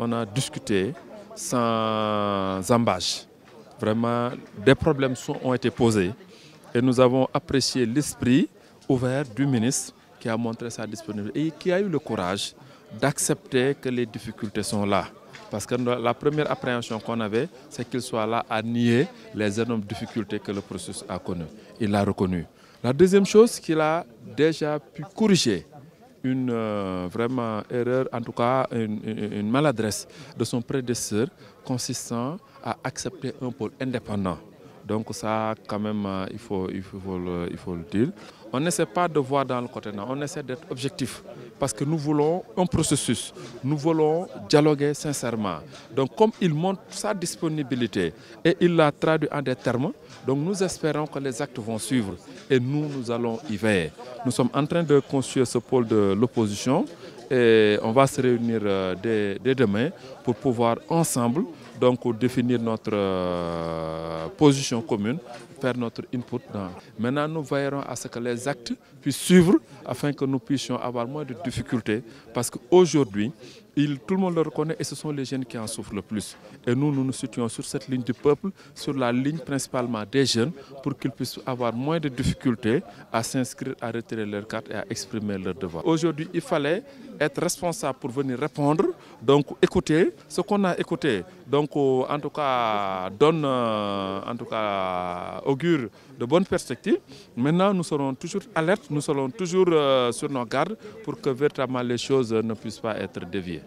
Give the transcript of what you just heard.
on a discuté sans embâche. Vraiment, des problèmes ont été posés et nous avons apprécié l'esprit ouvert du ministre qui a montré sa disponibilité et qui a eu le courage d'accepter que les difficultés sont là. Parce que la première appréhension qu'on avait, c'est qu'il soit là à nier les énormes difficultés que le processus a connues. Il l'a reconnu. La deuxième chose, qu'il a déjà pu corriger une euh, vraiment erreur, en tout cas une, maladresse de son prédécesseur consistant à accepter un pôle indépendant. Donc ça, quand même, euh, il faut, il faut, le, dire. On n'essaie pas de voir dans le côté on essaie d'être objectif parce que nous voulons un processus, nous voulons dialoguer sincèrement. Donc comme il montre sa disponibilité et il l'a traduit en des termes, donc nous espérons que les actes vont suivre et nous, nous allons y veiller. Nous sommes en train de construire ce pôle de l'opposition et on va se réunir euh, dès, demain pour pouvoir ensemble donc définir notre euh, position commune, faire notre input. Dans. Maintenant, nous veillerons à ce que les actes puissent suivre afin que nous puissions avoir moins de difficultés parce qu'aujourd'hui, tout le monde le reconnaît et ce sont les jeunes qui en souffrent le plus. Et nous, nous nous situons sur cette ligne du peuple, sur la ligne principalement des jeunes, pour qu'ils puissent avoir moins de difficultés à s'inscrire, à retirer leur carte et à exprimer leurs devoirs. Aujourd'hui, il fallait être responsable pour venir répondre, donc écouter ce qu'on a écouté. Donc, en tout cas, donne, en tout cas, augure de bonnes perspectives. Maintenant, nous serons toujours alertes, nous serons toujours sur nos gardes pour que véritablement les choses ne puissent pas être déviées.